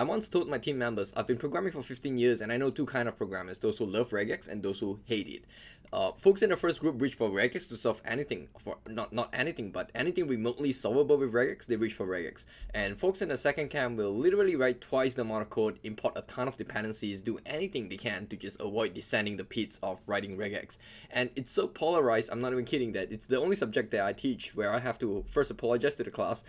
I once told my team members I've been programming for 15 years and I know two kind of programmers, those who love regex and those who hate it. Uh, folks in the first group reach for regex to solve anything, for not not anything, but anything remotely solvable with regex, they reach for regex. And folks in the second camp will literally write twice the amount of code, import a ton of dependencies, do anything they can to just avoid descending the pits of writing regex. And it's so polarized, I'm not even kidding that it's the only subject that I teach where I have to first apologize to the class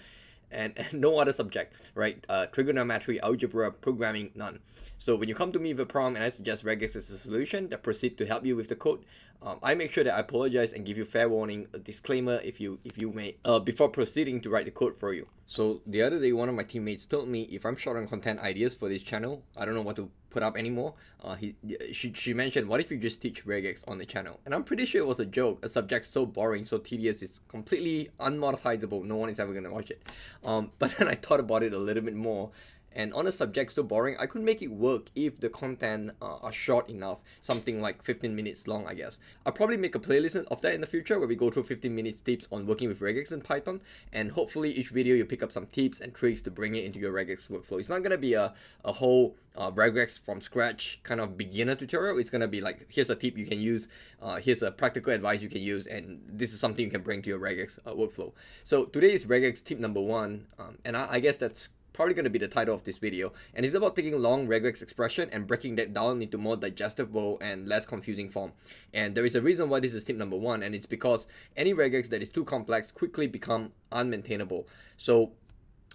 and, and no other subject, right? Uh, trigonometry, algebra, programming, none. So when you come to me with a problem and I suggest regex as a solution that proceed to help you with the code, um, I make sure that I apologize and give you fair warning, a disclaimer if you if you may, uh, before proceeding to write the code for you. So the other day, one of my teammates told me if I'm short on content ideas for this channel, I don't know what to put up anymore. Uh, he she, she mentioned, what if you just teach regex on the channel? And I'm pretty sure it was a joke. A subject so boring, so tedious, it's completely unmonetizable. No one is ever gonna watch it. Um, but then I thought about it a little bit more and on a subject so boring, I could make it work if the content uh, are short enough, something like 15 minutes long, I guess. I'll probably make a playlist of that in the future where we go through 15 minutes tips on working with regex and Python, and hopefully each video you pick up some tips and tricks to bring it into your regex workflow. It's not gonna be a, a whole uh, regex from scratch kind of beginner tutorial. It's gonna be like, here's a tip you can use, uh, here's a practical advice you can use, and this is something you can bring to your regex uh, workflow. So today is regex tip number one, um, and I, I guess that's probably going to be the title of this video and it's about taking long regex expression and breaking that down into more digestible and less confusing form and there is a reason why this is tip number one and it's because any regex that is too complex quickly become unmaintainable so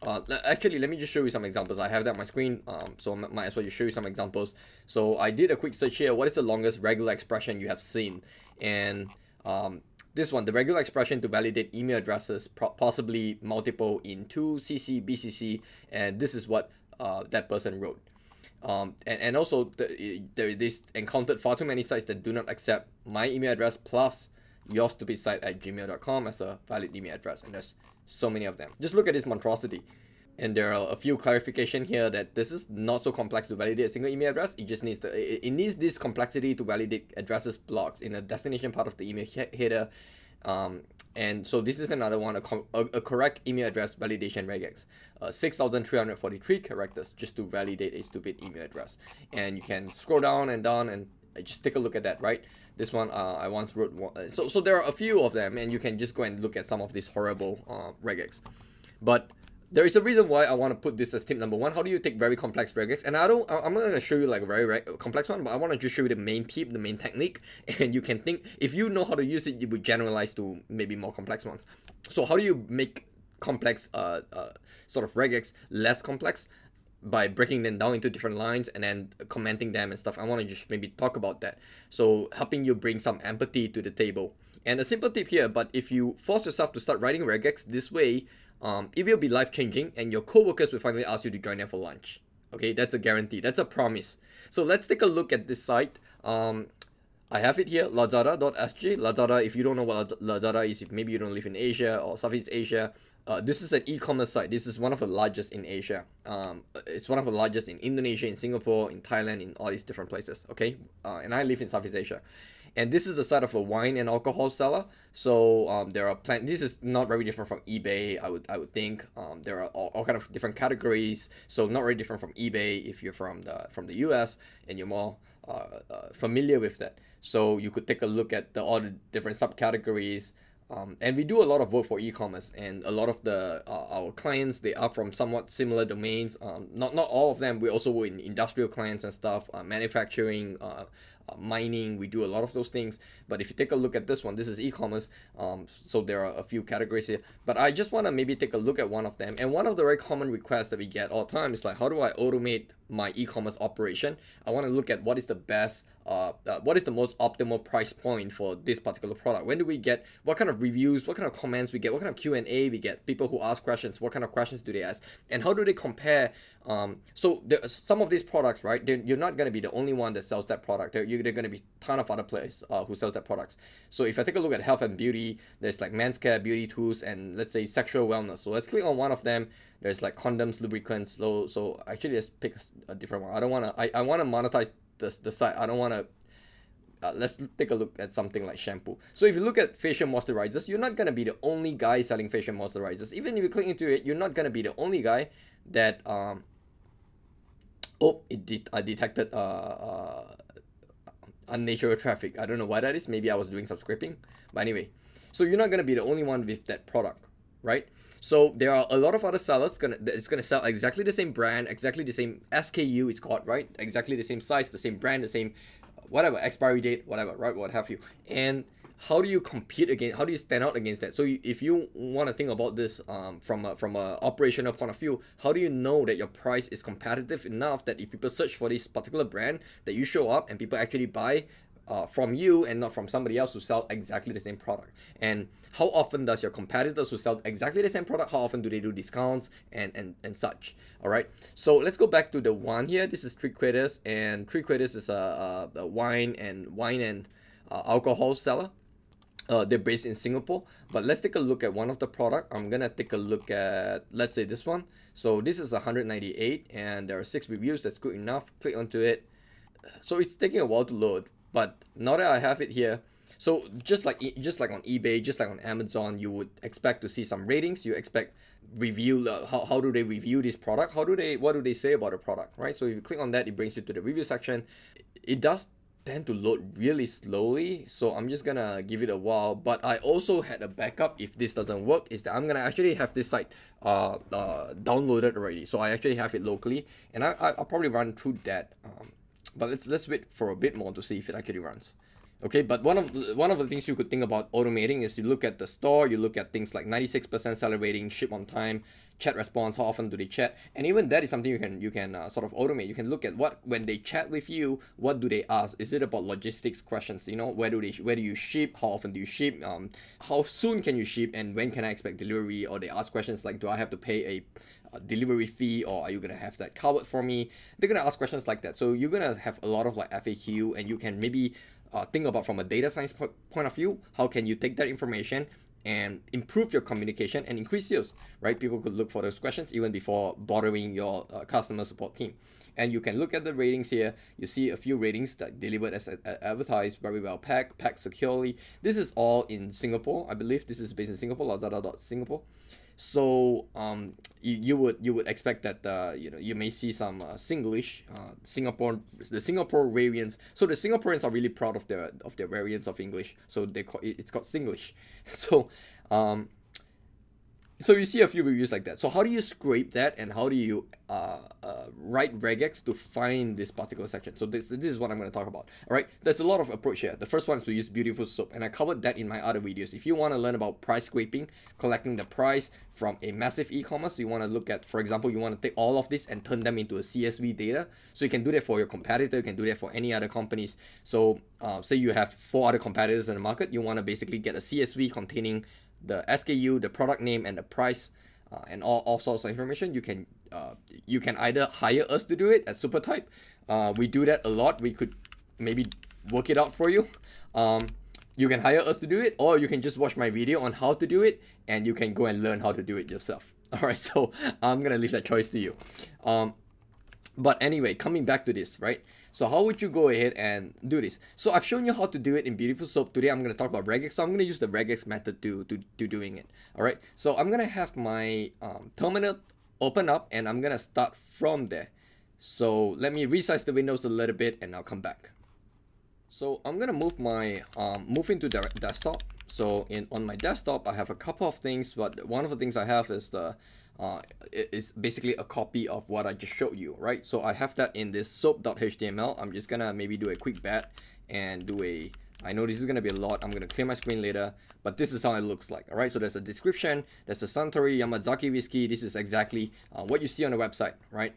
uh, actually, let me just show you some examples. I have that on my screen, um, so I might as well just show you some examples. So I did a quick search here. What is the longest regular expression you have seen? And um, this one, the regular expression to validate email addresses, possibly multiple in 2 CC, BCC, and this is what uh, that person wrote. Um, and, and also, the, there is encountered far too many sites that do not accept my email address plus your stupid site at gmail.com as a valid email address, and there's so many of them. Just look at this monstrosity and there are a few clarification here that this is not so complex to validate a single email address. It just needs to, it, it needs this complexity to validate addresses blocks in a destination part of the email he header. Um, and so this is another one, a, a, a correct email address validation regex. Uh, 6,343 characters just to validate a stupid email address. And you can scroll down and down and just take a look at that, right? This one, uh, I once wrote one. Uh, so, so there are a few of them and you can just go and look at some of these horrible uh, regex. But there is a reason why I want to put this as tip number one. How do you take very complex regex? And I don't, I'm not going to show you like a very complex one, but I want to just show you the main tip, the main technique, and you can think, if you know how to use it, you would generalize to maybe more complex ones. So how do you make complex, uh, uh sort of regex less complex? by breaking them down into different lines and then commenting them and stuff. I want to just maybe talk about that. So helping you bring some empathy to the table. And a simple tip here, but if you force yourself to start writing regex this way, um, it will be life changing and your co-workers will finally ask you to join them for lunch. Okay, that's a guarantee. That's a promise. So let's take a look at this site. Um, I have it here, lazada.sg. Lazada, if you don't know what Lazada is, if maybe you don't live in Asia or Southeast Asia, uh, this is an e-commerce site. This is one of the largest in Asia. Um, it's one of the largest in Indonesia, in Singapore, in Thailand, in all these different places. Okay, uh, and I live in Southeast Asia and this is the side of a wine and alcohol seller. So um, there are plenty. This is not very different from eBay. I would I would think um, there are all, all kind of different categories. So not very different from eBay if you're from the from the U.S. and you're more uh, uh, familiar with that. So you could take a look at the all the different subcategories. Um, and we do a lot of work for e-commerce and a lot of the uh, our clients they are from somewhat similar domains um, not not all of them we also work in industrial clients and stuff uh, manufacturing uh, mining we do a lot of those things. But if you take a look at this one this is e-commerce um, so there are a few categories here. But i just want to maybe take a look at one of them. And one of the very common requests that we get all the time is like how do i automate my e-commerce operation? I want to look at what is the best uh, uh, what is the most optimal price point for this particular product? When do we get what kind of reviews what kind of comments we get what kind of q&a we get? People who ask questions what kind of questions do they ask? And how do they compare um, so there, some of these products right you're not going to be the only one that sells that product. There, you're, going to be ton of other players uh, who sells that products so if i take a look at health and beauty there's like men's care beauty tools and let's say sexual wellness. So let's click on one of them. There's like condoms lubricants so so actually let's pick a, a different one. I don't want to I, I want to monetize the, the site. I don't want to. Uh, let's take a look at something like shampoo. So if you look at facial moisturizers, you're not gonna be the only guy selling facial moisturizers. Even if you click into it, you're not gonna be the only guy that um oh it de- I detected uh, uh unnatural traffic I don't know why that is maybe I was doing some scraping but anyway so you're not gonna be the only one with that product right so there are a lot of other sellers gonna it's gonna sell exactly the same brand exactly the same SKU it's called right? Exactly the same size the same brand the same whatever expiry date whatever right what have you. And how do you compete against how do you stand out against that? So if you want to think about this um, from a, from a operational point of view how do you know that your price is competitive enough that if people search for this particular brand that you show up and people actually buy uh, from you and not from somebody else who sell exactly the same product and how often does your competitors who sell exactly the same product how often do they do discounts and and, and such all right so let's go back to the one here this is Three Quiders and Three Quiders is a, a, a wine and wine and uh, alcohol seller uh, they're based in Singapore. But let's take a look at one of the product. I'm gonna take a look at let's say this one. So this is 198 and there are six reviews. That's good enough. Click onto it. So it's taking a while to load. But now that I have it here, so just like just like on eBay, just like on Amazon, you would expect to see some ratings. You expect review uh, how, how do they review this product? How do they what do they say about the product right? So if you click on that it brings you to the review section. It does tend to load really slowly so I'm just gonna give it a while. But I also had a backup. If this doesn't work is that I'm gonna actually have this site uh, uh, downloaded already. So I actually have it locally and I, I, will probably run through that um, but let's let's wait for a bit more to see if it actually runs. Okay but one of the, one of the things you could think about automating is you look at the store you look at things like 96% seller rating ship on time chat response how often do they chat? And even that is something you can you can uh, sort of automate. You can look at what when they chat with you what do they ask? Is it about logistics questions? You know where do they where do you ship? How often do you ship? Um how soon can you ship? And when can i expect delivery? Or they ask questions like do i have to pay a delivery fee or are you gonna have that covered for me they're gonna ask questions like that so you're gonna have a lot of like faq and you can maybe uh, think about from a data science po- point of view how can you take that information and improve your communication and increase sales, right? People could look for those questions even before bothering your uh, customer support team. And you can look at the ratings here. You see a few ratings that delivered as advertised, very well packed, packed securely. This is all in Singapore. I believe this is based in Singapore, Lazada.singapore. So um, you, you would you would expect that uh, you know you may see some uh, Singlish uh, Singapore the Singapore variants. So the Singaporeans are really proud of their of their variants of English. So they call it, it's called Singlish. So um, so you see a few reviews like that. So how do you scrape that and how do you uh, uh, write regex to find this particular section? So this, this is what I'm going to talk about. All right, there's a lot of approach here. The first one is to use Beautiful Soup and I covered that in my other videos. If you want to learn about price scraping, collecting the price from a massive e-commerce, you want to look at, for example, you want to take all of this and turn them into a CSV data. So you can do that for your competitor, you can do that for any other companies. So uh, say you have four other competitors in the market, you want to basically get a CSV containing the SKU, the product name, and the price, uh, and all, all sorts of information. You can uh, you can either hire us to do it at Supertype. Uh, we do that a lot. We could maybe work it out for you. Um, you can hire us to do it, or you can just watch my video on how to do it, and you can go and learn how to do it yourself. All right, so I'm gonna leave that choice to you. Um, but anyway, coming back to this, right? So how would you go ahead and do this? So I've shown you how to do it in Beautiful Soup. Today I'm going to talk about regex. So I'm going to use the regex method to, to, to doing it. All right. So I'm going to have my um, terminal open up and I'm going to start from there. So let me resize the windows a little bit and I'll come back. So I'm going to move my, um, move into the desktop. So in on my desktop, I have a couple of things, but one of the things I have is the uh, is basically a copy of what I just showed you, right? So I have that in this soap.html. I'm just gonna maybe do a quick bat and do a, I know this is gonna be a lot. I'm gonna clear my screen later, but this is how it looks like, all right? So there's a description, there's a Suntory Yamazaki whiskey. This is exactly uh, what you see on the website, right?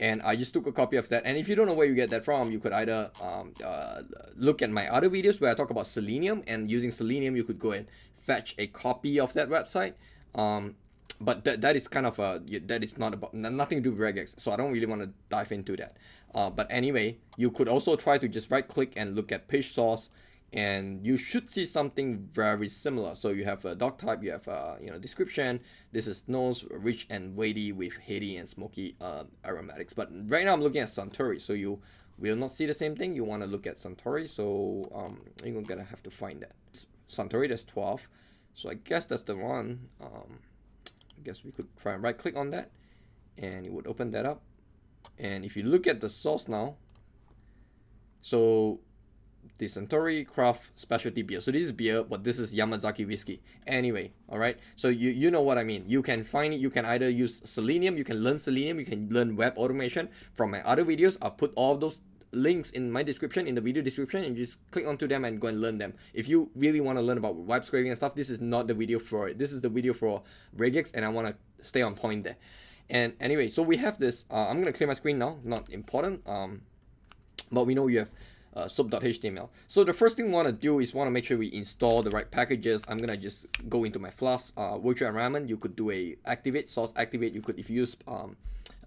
and I just took a copy of that. And if you don't know where you get that from, you could either um, uh, look at my other videos where I talk about Selenium, and using Selenium, you could go and fetch a copy of that website. Um, but that, that is kind of a that is not about nothing to do with regex so i don't really want to dive into that. Uh, but anyway you could also try to just right click and look at page source and you should see something very similar. So you have a doc type you have a you know description. This is nose rich and weighty with heady and smoky uh, aromatics. But right now i'm looking at suntory so you will not see the same thing. You want to look at suntory so um, you're gonna have to find that. Suntory there's 12 so i guess that's the one um, I guess we could try and right click on that and it would open that up And if you look at the source now, so the Suntory Craft Specialty Beer. So this is beer, but this is Yamazaki whiskey. Anyway, all right. So you you know what I mean. You can find it. You can either use Selenium. You can learn Selenium. You can learn web automation from my other videos. I'll put all those links in my description in the video description and just click onto them and go and learn them if you really want to learn about web scraping and stuff this is not the video for it this is the video for regex and i want to stay on point there and anyway so we have this uh, i'm going to clear my screen now not important um but we know you have uh, soap.html. So the first thing we want to do is want to make sure we install the right packages. I'm gonna just go into my Flask uh, virtual environment. You could do a activate source activate. You could if you use um,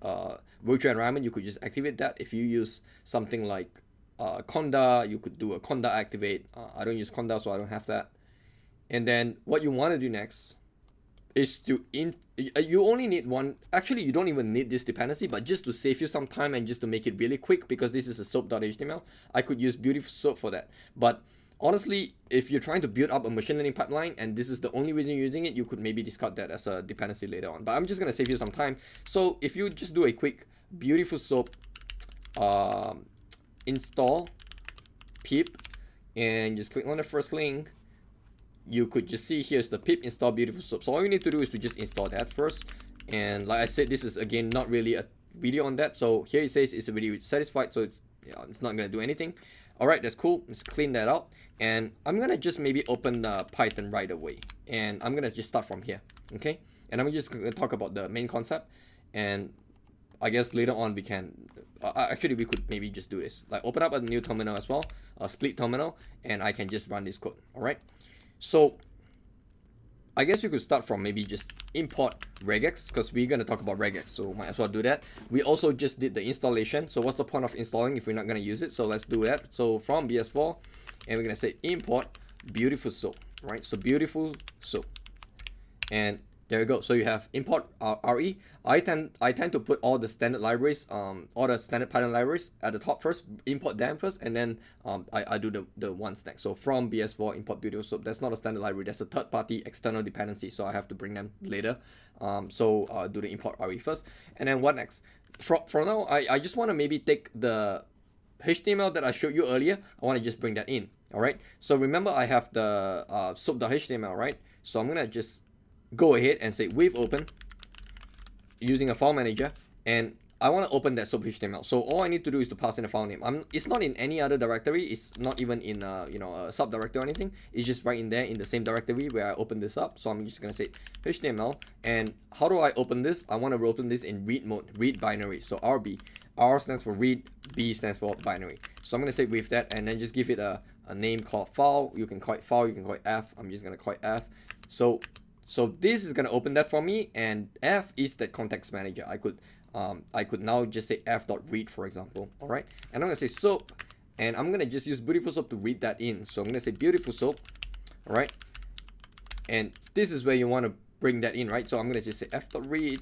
uh, virtual environment, you could just activate that. If you use something like uh, Conda, you could do a Conda activate. Uh, I don't use Conda, so I don't have that. And then what you want to do next is to in you only need one actually you don't even need this dependency but just to save you some time and just to make it really quick because this is a soap.html i could use beautiful soup for that but honestly if you're trying to build up a machine learning pipeline and this is the only reason you're using it you could maybe discard that as a dependency later on. But i'm just going to save you some time. So if you just do a quick beautiful soup um, install pip and just click on the first link you could just see here's the pip install beautiful soup. So all you need to do is to just install that first. And like i said this is again not really a video on that. So here it says it's already satisfied so it's yeah, it's not gonna do anything. All right that's cool. Let's clean that out and i'm gonna just maybe open the python right away. And i'm gonna just start from here okay? And i'm just gonna talk about the main concept. And i guess later on we can uh, actually we could maybe just do this. Like open up a new terminal as well a split terminal and i can just run this code all right so I guess you could start from maybe just import regex because we're going to talk about regex so might as well do that. We also just did the installation. So what's the point of installing if we're not going to use it? So let's do that. So from bs4 and we're to say import beautiful soup right so beautiful soup and there you go. So you have import uh, RE. I tend I tend to put all the standard libraries, um, all the standard Python libraries at the top first, import them first, and then um, I, I do the, the ones next. So from BS4 import Beautiful Soup. That's not a standard library. That's a third party external dependency. So I have to bring them later. Um, so uh, do the import RE first, and then what next? For, for now, I, I just want to maybe take the HTML that I showed you earlier. I want to just bring that in. All right. So remember I have the uh, soap.html, right? So I'm gonna just go ahead and say with open using a file manager and I want to open that soap.html. So all I need to do is to pass in a file name. I'm, it's not in any other directory. It's not even in a, you know, a subdirectory or anything. It's just right in there in the same directory where I open this up. So I'm just going to say HTML. And how do I open this? I want to open this in read mode, read binary. So RB. R stands for read, B stands for binary. So I'm going to say with that and then just give it a, a name called file. You can call it file. You can call it F. I'm just going to call it F. So so this is going to open that for me and F is the context manager. I could um, I could now just say f.read for example. All right. And I'm going to say soap and I'm going to just use beautiful soup to read that in. So I'm going to say beautiful soup. All right. And this is where you want to bring that in, right? So I'm going to just say f.read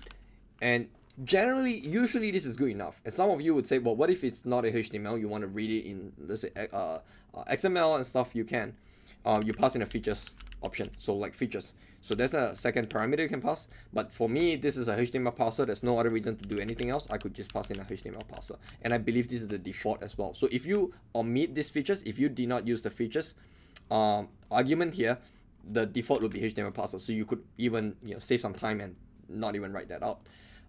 and generally usually this is good enough. And some of you would say well what if it's not a html you want to read it in let's say uh, uh, xml and stuff you can. Uh, you pass in a features option so like features. So there's a second parameter you can pass but for me this is a HTML parser. There's no other reason to do anything else. I could just pass in a HTML parser. And I believe this is the default as well. So if you omit these features if you did not use the features um, argument here the default would be HTML parser. So you could even you know save some time and not even write that out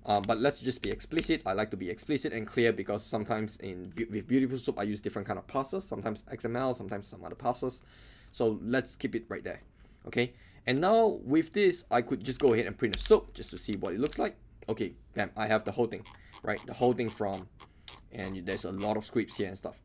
uh, but let's just be explicit. I like to be explicit and clear because sometimes in with Beautiful Soup, I use different kind of parsers. Sometimes XML, sometimes some other parsers. So let's keep it right there okay and now with this I could just go ahead and print a soap just to see what it looks like okay bam I have the whole thing right the whole thing from and there's a lot of scripts here and stuff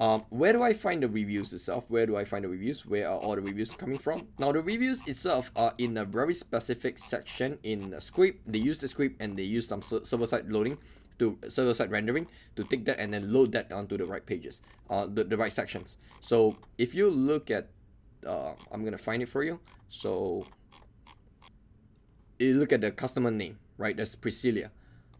um, where do I find the reviews itself? Where do I find the reviews? Where are all the reviews coming from? Now the reviews itself are in a very specific section in the script. They use the script and they use some server-side loading to server-side rendering to take that and then load that onto the right pages, uh, the, the right sections. So if you look at uh, I'm gonna find it for you. So you look at the customer name, right? That's Priscilla.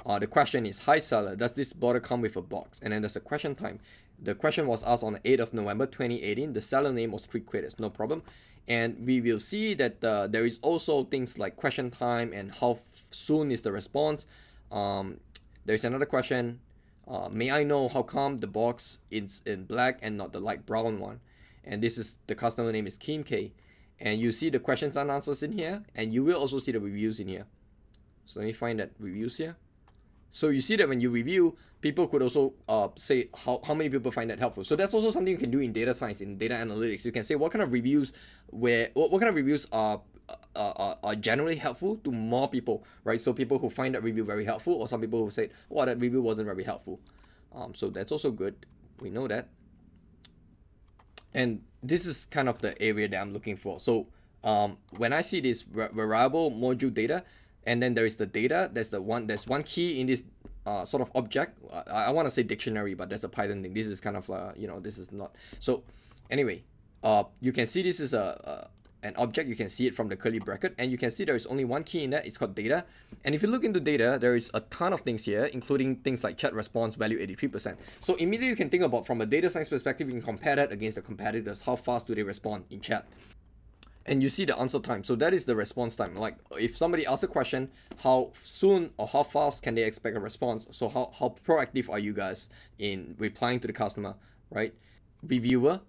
Uh, the question is, hi seller, does this bottle come with a box? And then there's a question time. The question was asked on the 8th of November 2018. The seller name was Street Credits, no problem. And we will see that uh, there is also things like question time and how soon is the response. Um, there's another question. Uh, may I know how come the box is in black and not the light brown one? And this is the customer name is Kim K. And you see the questions and answers in here, and you will also see the reviews in here. So let me find that reviews here. So you see that when you review, people could also uh, say how, how many people find that helpful. So that's also something you can do in data science, in data analytics. You can say what kind of reviews where what, what kind of reviews are, are, are generally helpful to more people, right? So people who find that review very helpful, or some people who say, oh, that review wasn't very helpful. Um, so that's also good. We know that. And this is kind of the area that I'm looking for. So um, when I see this variable module data, and then there is the data. There's the one there's one key in this uh, sort of object. I, I want to say dictionary but that's a Python thing. This is kind of uh, you know this is not. So anyway uh, you can see this is a, a an object. You can see it from the curly bracket. And you can see there is only one key in that. It's called data. And if you look into data there is a ton of things here including things like chat response value 83% so immediately you can think about from a data science perspective you can compare that against the competitors. How fast do they respond in chat and you see the answer time. So that is the response time. Like if somebody asks a question how soon or how fast can they expect a response? So how, how proactive are you guys in replying to the customer right? Reviewer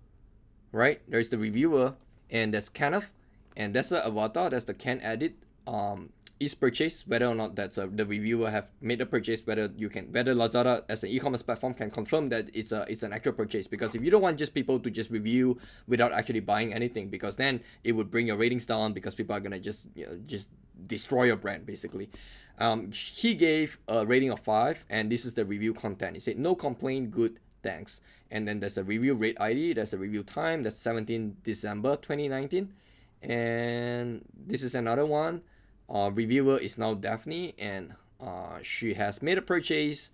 right? There's the reviewer and there's Kenneth and that's the avatar that's the can edit um is purchase whether or not that's a, the reviewer have made a purchase whether you can whether lazada as an e-commerce platform can confirm that it's a it's an actual purchase. Because if you don't want just people to just review without actually buying anything because then it would bring your ratings down because people are gonna just you know just destroy your brand basically. Um, he gave a rating of five and this is the review content. He said no complaint good thanks. And then there's a review rate id there's a review time that's 17 december 2019 and this is another one uh, reviewer is now Daphne, and uh, she has made a purchase,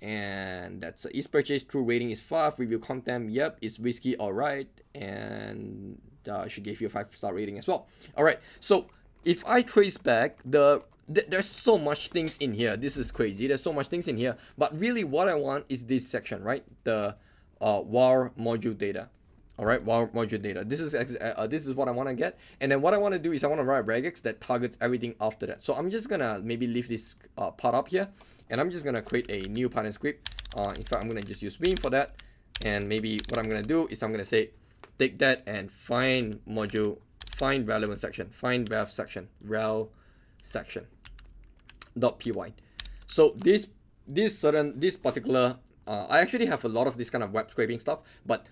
and that's is purchase true rating is five. Review content, yep, it's risky, all right, and uh, she gave you a five star rating as well. All right, so if I trace back the th- there's so much things in here. This is crazy. There's so much things in here. But really, what I want is this section, right? The uh, var module data all right module data this is uh, this is what i want to get. And then what i want to do is i want to write regex that targets everything after that. So i'm just gonna maybe leave this uh, part up here. And i'm just gonna create a new python script. Uh, in fact i'm gonna just use Vim for that. And maybe what i'm gonna do is i'm gonna say take that and find module find relevant section find ref section rel section dot py. So this this certain this particular uh, i actually have a lot of this kind of web scraping stuff but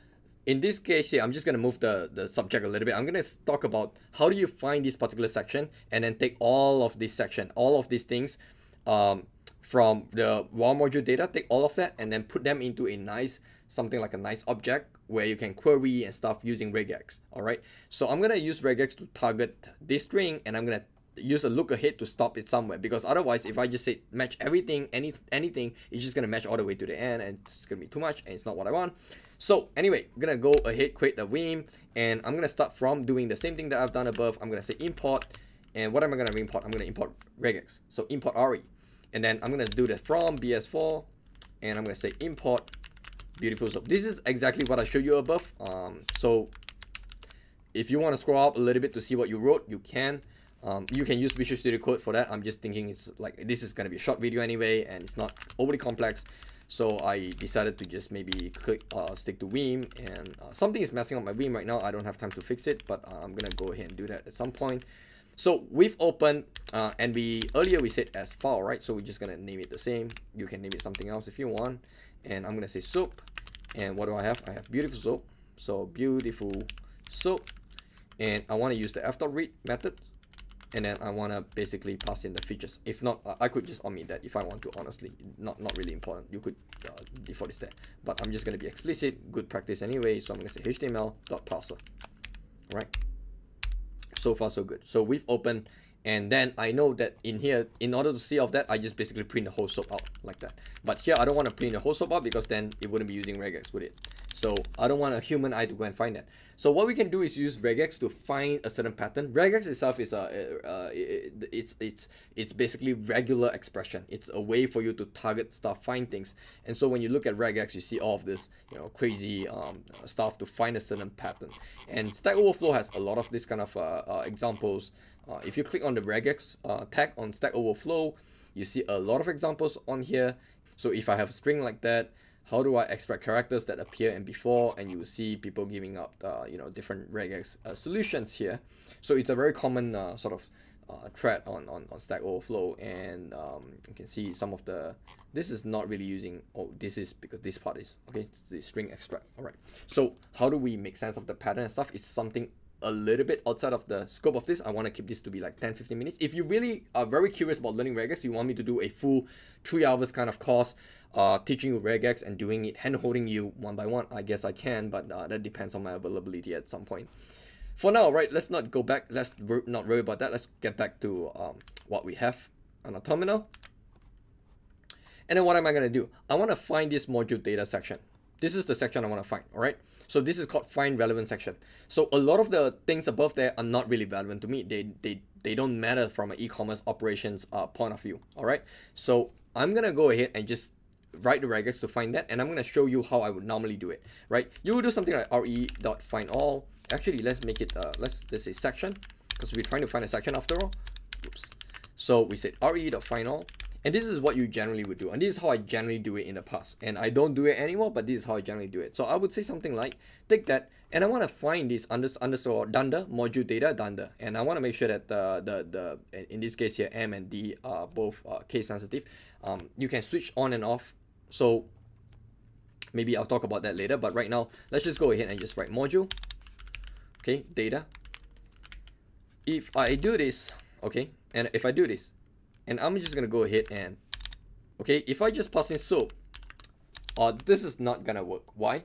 in this case here, I'm just going to move the, the subject a little bit. I'm going to talk about how do you find this particular section and then take all of this section, all of these things um, from the raw module data, take all of that and then put them into a nice, something like a nice object where you can query and stuff using regex. All right. So I'm going to use regex to target this string and I'm going to use a look ahead to stop it somewhere because otherwise if I just say match everything any anything it's just gonna match all the way to the end and it's gonna be too much and it's not what I want so anyway, I'm gonna go ahead, create the Vim, and I'm gonna start from doing the same thing that I've done above. I'm gonna say import, and what am I gonna import? I'm gonna import regex. So import RE. And then I'm gonna do the from BS4, and I'm gonna say import beautiful So This is exactly what I showed you above. Um, so if you want to scroll up a little bit to see what you wrote, you can. Um, you can use Visual Studio Code for that. I'm just thinking it's like this is gonna be a short video anyway, and it's not overly complex. So I decided to just maybe click uh, stick to Vim and uh, something is messing up my Vim right now. I don't have time to fix it, but uh, I'm gonna go ahead and do that at some point. So we've opened uh, and we earlier we said as file, right? So we're just gonna name it the same. You can name it something else if you want. And I'm gonna say soap. And what do I have? I have beautiful soup. So beautiful soup. And I want to use the f.read method and then I want to basically pass in the features. If not, I could just omit that if I want to, honestly. Not not really important. You could uh, default is there. But I'm just going to be explicit, good practice anyway. So I'm going to say html.parser. Right? So far, so good. So we've opened, and then I know that in here, in order to see of that, I just basically print the whole soap out like that. But here, I don't want to print the whole soap out because then it wouldn't be using regex, would it? So I don't want a human eye to go and find that. So what we can do is use regex to find a certain pattern. Regex itself is a, uh, it's it's it's basically regular expression. It's a way for you to target stuff, find things. And so when you look at regex, you see all of this, you know, crazy um, stuff to find a certain pattern. And Stack Overflow has a lot of this kind of uh, uh, examples. Uh, if you click on the regex uh, tag on Stack Overflow, you see a lot of examples on here so if I have a string like that how do I extract characters that appear in before? And you will see people giving up uh, you know different regex uh, solutions here. So it's a very common uh, sort of uh, thread on, on, on Stack Overflow. And um, you can see some of the this is not really using oh this is because this part is okay the string extract. All right. So how do we make sense of the pattern and stuff? Is something a little bit outside of the scope of this. I want to keep this to be like 10 15 minutes. If you really are very curious about learning regex you want me to do a full three hours kind of course uh, teaching you regex and doing it hand holding you one by one i guess i can but uh, that depends on my availability at some point for now right let's not go back let's not worry about that let's get back to um, what we have on our terminal and then what am I going to do? I want to find this module data section. This is the section I want to find, all right? So this is called find relevant section. So a lot of the things above there are not really relevant to me. They, they, they don't matter from an e-commerce operations uh, point of view, all right? So I'm to go ahead and just write the regex to find that, and I'm going to show you how I would normally do it, right? You would do something like re.find all. Actually, let's make it, uh, let's, let's say section, because we're trying to find a section after all. Oops. So we said re.find all, and this is what you generally would do. And this is how I generally do it in the past. And I don't do it anymore, but this is how I generally do it. So I would say something like, take that, and I want to find this under, underscore dunder, module data dunder. And I want to make sure that the, the, the, in this case here, M and D are both uh, case sensitive. Um, you can switch on and off. So maybe I'll talk about that later. But right now, let's just go ahead and just write module, okay, data. If I do this, okay, and if I do this, and I'm just gonna go ahead and okay if I just pass in soap uh, this is not gonna work why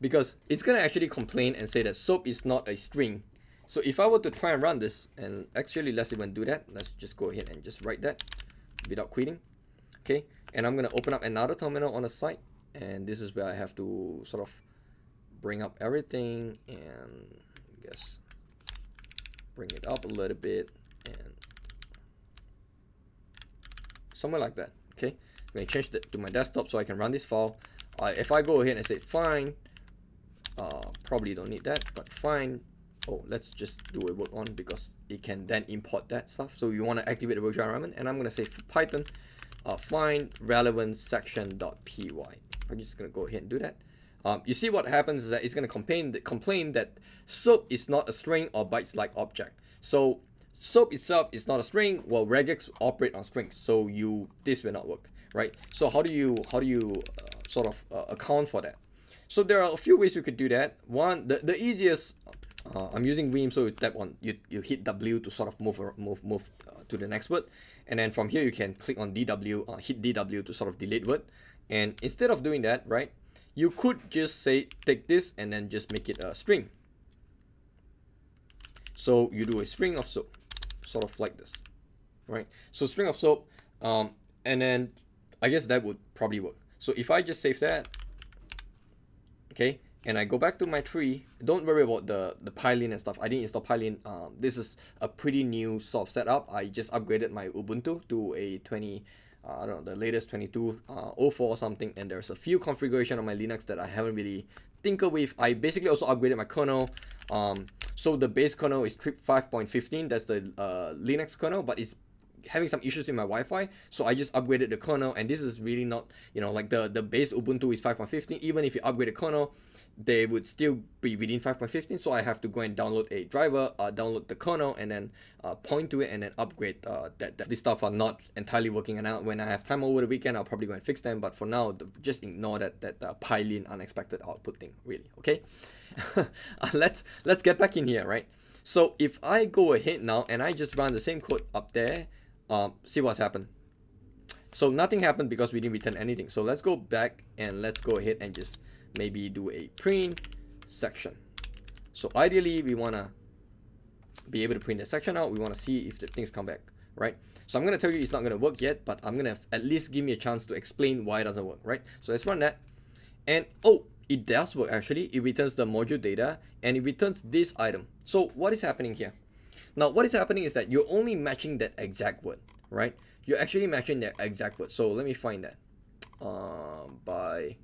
because it's gonna actually complain and say that soap is not a string so if I were to try and run this and actually let's even do that let's just go ahead and just write that without quitting okay and I'm gonna open up another terminal on the side and this is where I have to sort of bring up everything and I guess bring it up a little bit and somewhere like that okay? I'm going to change that to my desktop so I can run this file. Uh, if I go ahead and say fine uh, probably don't need that but fine. Oh let's just do a work on because it can then import that stuff. So you want to activate the virtual environment and I'm going to say python uh, find relevant section.py I'm just going to go ahead and do that. Um, you see what happens is that it's going to complain, complain that soap is not a string or bytes like object. So soap itself is not a string. Well regex operate on strings. So you this will not work right? So how do you how do you uh, sort of uh, account for that? So there are a few ways you could do that. One the, the easiest uh, i'm using Vim so you tap on you, you hit w to sort of move move move uh, to the next word and then from here you can click on dw uh, hit dw to sort of delete word and instead of doing that right you could just say take this and then just make it a string so you do a string of soap sort of like this, right? So string of soap, um, and then I guess that would probably work. So if I just save that, okay, and I go back to my tree, don't worry about the, the Pylint and stuff. I didn't install Pylint. Um, this is a pretty new sort of setup. I just upgraded my Ubuntu to a 20, uh, I don't know, the latest 22, uh, 04 or something. And there's a few configuration on my Linux that I haven't really tinkered with. I basically also upgraded my kernel. Um, so the base kernel is trip 5.15, that's the uh, Linux kernel, but it's having some issues in my Wi-Fi, so I just upgraded the kernel, and this is really not, you know, like the, the base Ubuntu is 5.15, even if you upgrade the kernel, they would still be within 5.15, so I have to go and download a driver, uh, download the kernel, and then uh, point to it, and then upgrade uh, that, that. These stuff are not entirely working, and when I have time over the weekend, I'll probably go and fix them, but for now, just ignore that, that uh, Pylint unexpected output thing, really, okay? let's let's get back in here, right? So if I go ahead now and I just run the same code up there, um, see what's happened. So nothing happened because we didn't return anything. So let's go back and let's go ahead and just maybe do a print section. So ideally we wanna be able to print the section out. We wanna see if the things come back, right? So I'm gonna tell you it's not gonna work yet, but I'm gonna at least give me a chance to explain why it doesn't work, right? So let's run that. And oh, it does work actually. It returns the module data and it returns this item. So what is happening here? Now what is happening is that you're only matching that exact word, right? You're actually matching that exact word. So let me find that. Um, by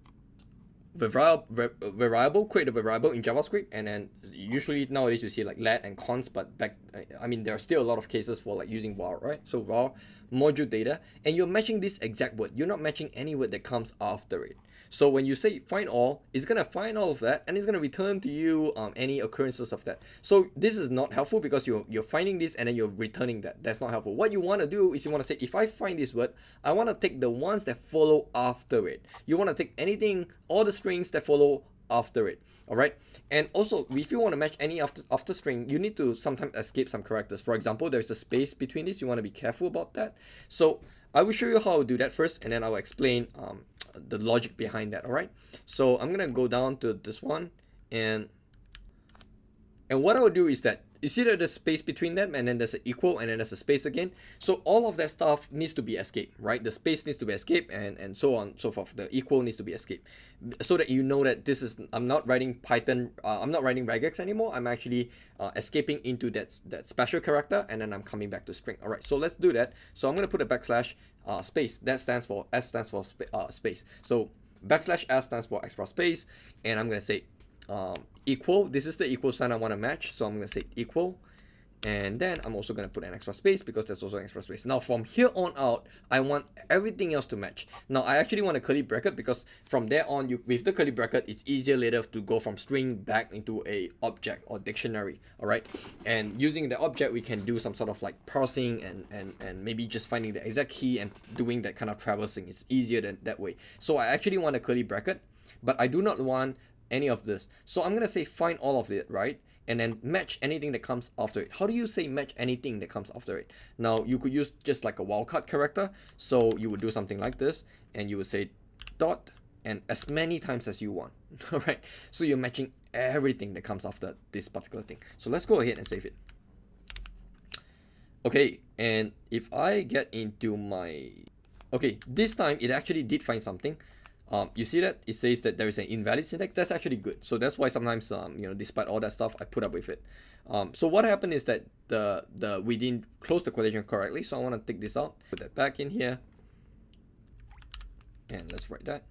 variable, variable, create a variable in JavaScript, and then usually nowadays you see like let and const, but back, I mean, there are still a lot of cases for like using var, right? So var module data, and you're matching this exact word. You're not matching any word that comes after it. So when you say find all, it's gonna find all of that and it's gonna return to you um, any occurrences of that. So this is not helpful because you're you're finding this and then you're returning that. That's not helpful. What you wanna do is you wanna say if I find this word, I wanna take the ones that follow after it. You wanna take anything, all the strings that follow after it all right and also if you want to match any after after string you need to sometimes escape some characters for example there's a space between this you want to be careful about that so I will show you how to do that first and then I'll explain um, the logic behind that all right? So I'm gonna go down to this one and and what I will do is that you see that there's space between them and then there's an equal and then there's a space again. So all of that stuff needs to be escaped right? The space needs to be escaped and and so on so forth. The equal needs to be escaped. So that you know that this is i'm not writing python uh, i'm not writing regex anymore. I'm actually uh, escaping into that that special character and then i'm coming back to string all right so let's do that. So i'm going to put a backslash uh, space. That stands for s stands for spa uh, space. So backslash s stands for extra space and i'm going to say um, equal. This is the equal sign I want to match. So I'm going to say equal. And then I'm also going to put an extra space because there's also an extra space. Now from here on out, I want everything else to match. Now I actually want a curly bracket because from there on, you with the curly bracket, it's easier later to go from string back into a object or dictionary. All right. And using the object, we can do some sort of like parsing and, and, and maybe just finding the exact key and doing that kind of traversing. It's easier than that way. So I actually want a curly bracket, but I do not want any of this. So I'm going to say find all of it, right? And then match anything that comes after it. How do you say match anything that comes after it? Now, you could use just like a wildcard character. So you would do something like this, and you would say dot and as many times as you want. All right. So you're matching everything that comes after this particular thing. So let's go ahead and save it. Okay, and if I get into my... Okay, this time it actually did find something. Um, you see that it says that there is an invalid syntax. That's actually good. So that's why sometimes, um, you know, despite all that stuff, I put up with it. Um, so what happened is that the the we didn't close the quotation correctly. So I want to take this out, put that back in here, and let's write that.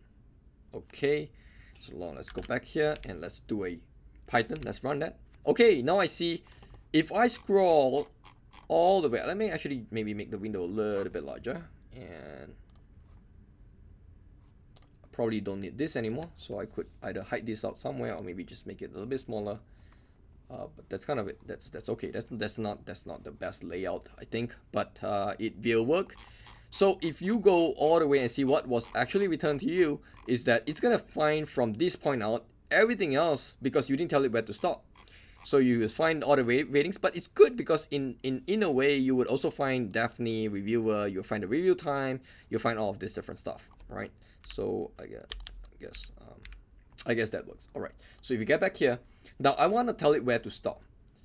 Okay. So long, let's go back here and let's do a Python. Let's run that. Okay. Now I see if I scroll all the way. Let me actually maybe make the window a little bit larger and probably don't need this anymore so I could either hide this out somewhere or maybe just make it a little bit smaller. Uh, but that's kind of it. That's that's okay. That's that's not that's not the best layout I think but uh, it will work. So if you go all the way and see what was actually returned to you is that it's gonna find from this point out everything else because you didn't tell it where to stop. So you will find all the ratings but it's good because in in in a way you would also find Daphne reviewer you'll find the review time you'll find all of this different stuff right so I guess, um, I guess that works. All right. So if you get back here, now I want to tell it where to stop.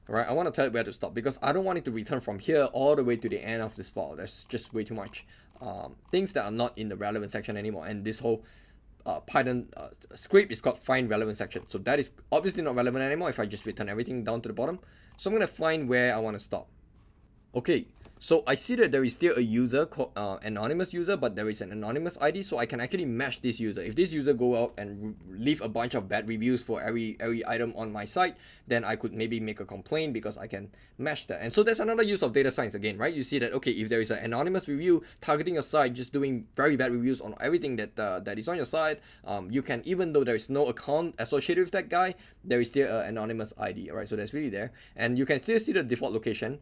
All right. I want to tell it where to stop because I don't want it to return from here all the way to the end of this file. That's just way too much. Um, things that are not in the relevant section anymore. And this whole uh, Python uh, script is called find relevant section. So that is obviously not relevant anymore if I just return everything down to the bottom. So I'm going to find where I want to stop. Okay, so I see that there is still a user called uh, anonymous user, but there is an anonymous ID, so I can actually match this user. If this user go out and leave a bunch of bad reviews for every every item on my site, then I could maybe make a complaint because I can match that. And so that's another use of data science again, right? You see that okay, if there is an anonymous review targeting your site, just doing very bad reviews on everything that uh, that is on your site, um, you can even though there is no account associated with that guy, there is still an anonymous ID, right? So that's really there, and you can still see the default location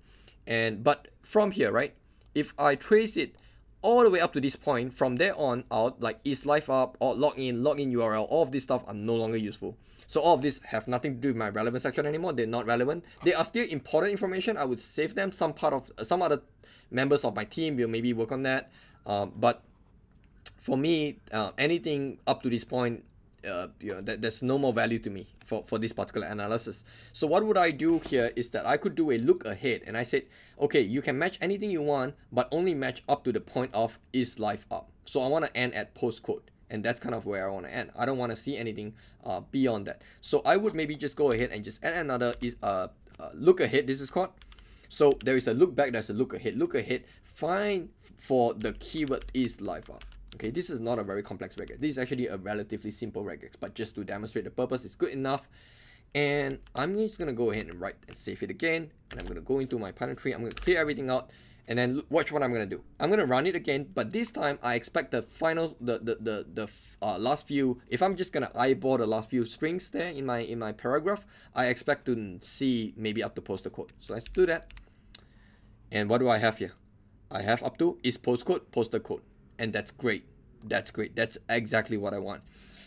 and but from here right if I trace it all the way up to this point from there on out like is life up or login login URL all of this stuff are no longer useful. So all of this have nothing to do with my relevant section anymore. They're not relevant. They are still important information. I would save them. Some part of some other members of my team will maybe work on that. Um, but for me uh, anything up to this point uh, you know there's no more value to me for, for this particular analysis. So what would I do here is that I could do a look ahead and I said, okay, you can match anything you want, but only match up to the point of is life up. So I want to end at post quote and that's kind of where I want to end. I don't want to see anything uh, beyond that. So I would maybe just go ahead and just add another uh, uh, look ahead. This is called. So there is a look back, there's a look ahead. Look ahead, find for the keyword is life up. Okay, this is not a very complex regex. This is actually a relatively simple regex, but just to demonstrate the purpose, it's good enough. And I'm just gonna go ahead and write and save it again. And I'm gonna go into my Python tree. I'm gonna clear everything out and then watch what I'm gonna do. I'm gonna run it again, but this time I expect the final, the the the, the uh, last few. If I'm just gonna eyeball the last few strings there in my in my paragraph, I expect to see maybe up to poster code. So let's do that. And what do I have here? I have up to is postcode, poster code, and that's great. That's great. That's exactly what I want.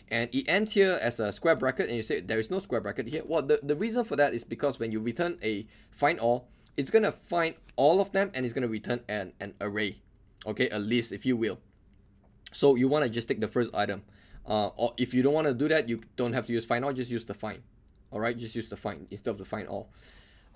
And it ends here as a square bracket, and you say there is no square bracket here. Well, the, the reason for that is because when you return a find all, it's gonna find all of them and it's gonna return an, an array okay a list if you will so you want to just take the first item uh, or if you don't want to do that you don't have to use find all just use the find all right just use the find instead of the find all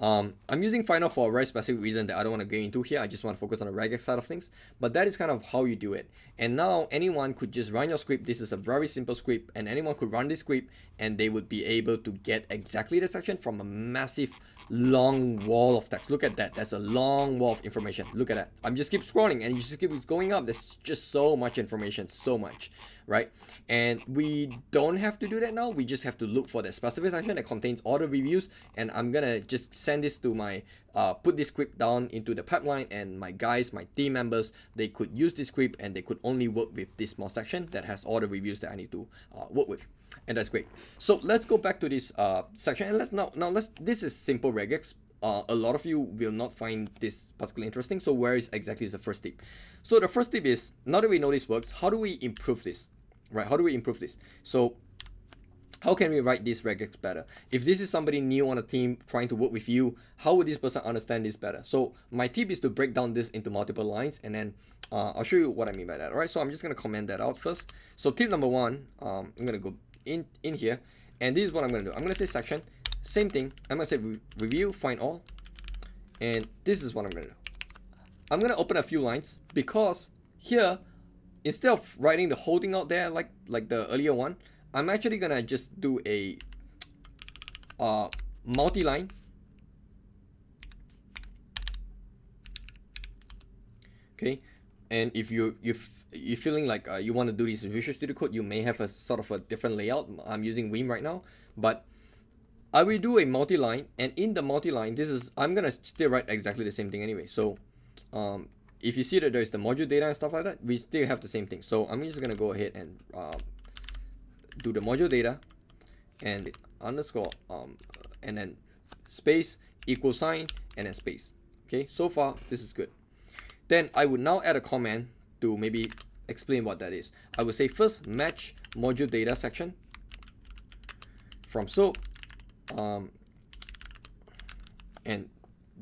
um, I'm using findall for a very specific reason that I don't want to get into here. I just want to focus on the regex side of things. But that is kind of how you do it. And now anyone could just run your script. This is a very simple script and anyone could run this script and they would be able to get exactly the section from a massive long wall of text. Look at that. That's a long wall of information. Look at that. I'm just keep scrolling and you just keep going up. There's just so much information, so much, right? And we don't have to do that now. We just have to look for that specific section that contains all the reviews. And I'm gonna just send this to my, uh, put this script down into the pipeline and my guys, my team members, they could use this script and they could only work with this small section that has all the reviews that I need to uh, work with and that's great. So let's go back to this uh, section and let's now, now let's, this is simple regex. Uh, a lot of you will not find this particularly interesting. So where is exactly is the first tip? So the first tip is, now that we know this works, how do we improve this? Right, how do we improve this? So how can we write this regex better? If this is somebody new on a team trying to work with you, how would this person understand this better? So my tip is to break down this into multiple lines and then uh, I'll show you what I mean by that. All right, so I'm just going to comment that out first. So tip number one, um, I'm going to go in, in here. And this is what I'm going to do. I'm going to say section. Same thing. I'm to say re review, find all. And this is what I'm to do. I'm going to open a few lines because here, instead of writing the whole thing out there like, like the earlier one, I'm actually to just do a uh, multi-line. Okay. And if you, you've you're feeling like uh, you want to do this in Visual Studio Code, you may have a sort of a different layout. I'm using Vim right now, but I will do a multi-line, and in the multi-line, this is I'm gonna still write exactly the same thing anyway. So, um, if you see that there's the module data and stuff like that, we still have the same thing. So I'm just gonna go ahead and uh, do the module data, and underscore um, and then space equal sign and then space. Okay, so far this is good. Then I would now add a comment to maybe explain what that is. I would say first match module data section from soup. Um, and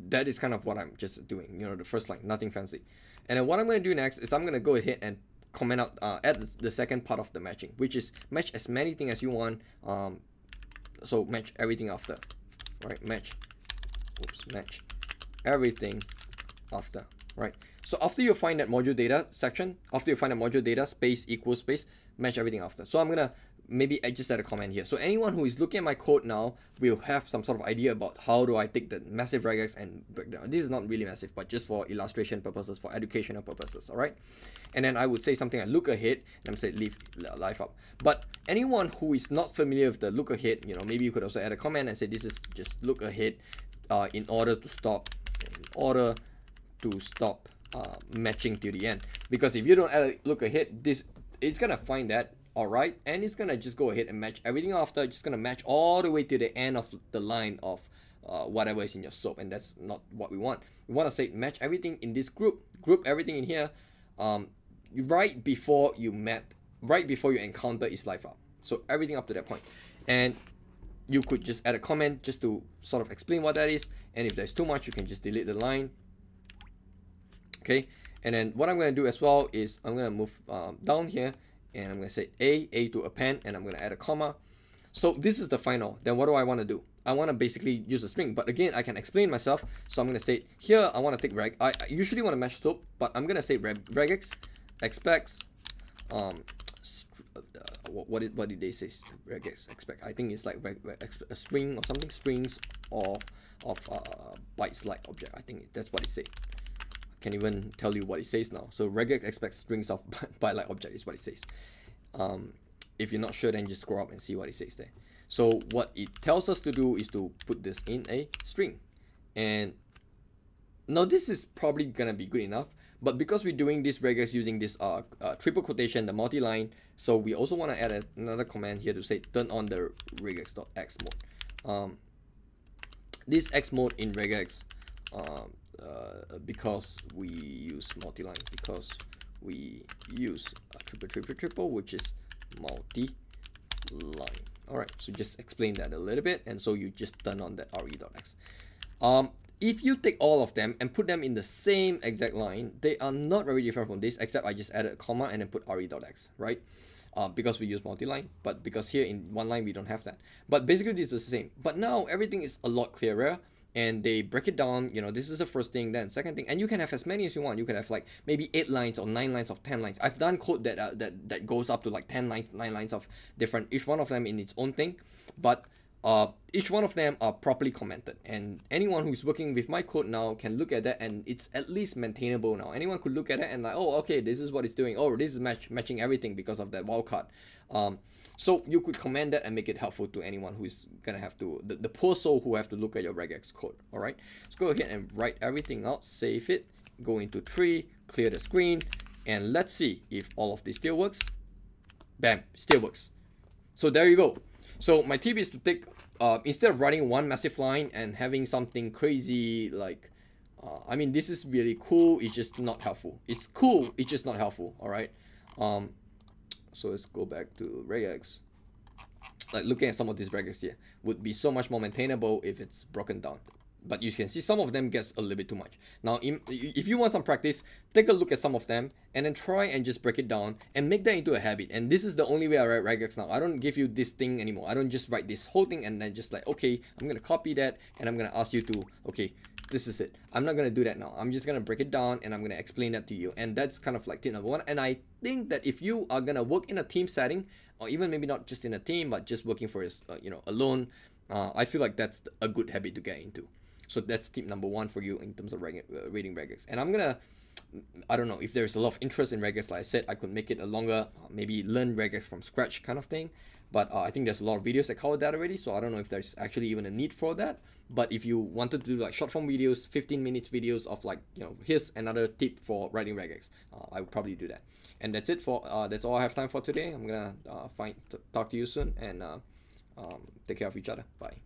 that is kind of what I'm just doing, you know, the first line, nothing fancy. And then what I'm going to do next is I'm going to go ahead and comment out, uh, add the second part of the matching, which is match as many things as you want. Um, so match everything after, right? Match, oops, match everything after, right? So after you find that module data section, after you find the module data space equals space, match everything after. So I'm gonna maybe I just add a comment here. So anyone who is looking at my code now will have some sort of idea about how do I take the massive regex and break down. This is not really massive, but just for illustration purposes, for educational purposes, all right? And then I would say something like look ahead, and I'm say leave life up. But anyone who is not familiar with the look ahead, you know, maybe you could also add a comment and say this is just look ahead uh, in order to stop, in order to stop uh, matching to the end because if you don't add a look ahead this it's gonna find that all right and it's gonna just go ahead and match everything after just gonna match all the way to the end of the line of uh, whatever is in your soup and that's not what we want. We want to say match everything in this group group everything in here um, right before you map right before you encounter is life up. So everything up to that point. point and you could just add a comment just to sort of explain what that is and if there's too much you can just delete the line. Okay? And then what I'm going to do as well is I'm going to move um, down here and I'm to say A, A to append and I'm going to add a comma. So this is the final. Then what do I want to do? I want to basically use a string but again I can explain myself. So I'm going to say here I want to take reg. I, usually want to match soup but I'm going to say reg regex expects um uh, what, what did what did they say? Regex expect. I think it's like reg, reg, a string or something. Strings or of uh, bytes like object. I think that's what it said can even tell you what it says now. So regex expects strings of byte-like object is what it says. Um, if you're not sure, then just scroll up and see what it says there. So what it tells us to do is to put this in a string. And now this is probably gonna be good enough, but because we're doing this regex using this uh, uh, triple quotation, the multi-line, so we also want to add a, another command here to say turn on the regex.x mode. Um, this x mode in regex um, uh, because we use multi-line because we use triple triple triple which is multi-line. All right so just explain that a little bit and so you just turn on that re.x um if you take all of them and put them in the same exact line they are not very different from this except i just added a comma and then put re.x right? Uh, because we use multi-line but because here in one line we don't have that. But basically this is the same. But now everything is a lot clearer and they break it down you know this is the first thing then second thing and you can have as many as you want. You can have like maybe eight lines or nine lines of 10 lines. I've done code that uh, that that goes up to like 10 lines nine lines of different each one of them in its own thing but uh, each one of them are properly commented. And anyone who's working with my code now can look at that and it's at least maintainable now. Anyone could look at it and like oh okay this is what it's doing. Oh this is match matching everything because of that wildcard um, so you could command that and make it helpful to anyone who is gonna have to the, the poor soul who have to look at your regex code all right let's go ahead and write everything out save it go into tree clear the screen and let's see if all of this still works bam still works so there you go so my tip is to take, uh, instead of writing one massive line and having something crazy like, uh, I mean, this is really cool. It's just not helpful. It's cool. It's just not helpful. All right. Um, so let's go back to regex. Like looking at some of these regex here would be so much more maintainable if it's broken down but you can see some of them gets a little bit too much. Now, if you want some practice, take a look at some of them and then try and just break it down and make that into a habit. And this is the only way I write regex now. I don't give you this thing anymore. I don't just write this whole thing and then just like, okay, I'm to copy that and I'm to ask you to, okay, this is it. I'm not going to do that now. I'm just going to break it down and I'm going to explain that to you. And that's kind of like tip number one. And I think that if you are going to work in a team setting, or even maybe not just in a team, but just working for, uh, you know, alone, uh, I feel like that's a good habit to get into. So that's tip number one for you in terms of uh, reading regex. And I'm gonna, I don't know if there's a lot of interest in regex. Like I said, I could make it a longer, uh, maybe learn regex from scratch kind of thing. But uh, I think there's a lot of videos that cover that already. So I don't know if there's actually even a need for that. But if you wanted to do like short form videos, 15 minutes videos of like, you know, here's another tip for writing regex, uh, I would probably do that. And that's it for, uh, that's all I have time for today. I'm gonna uh, find, talk to you soon and uh, um, take care of each other. Bye.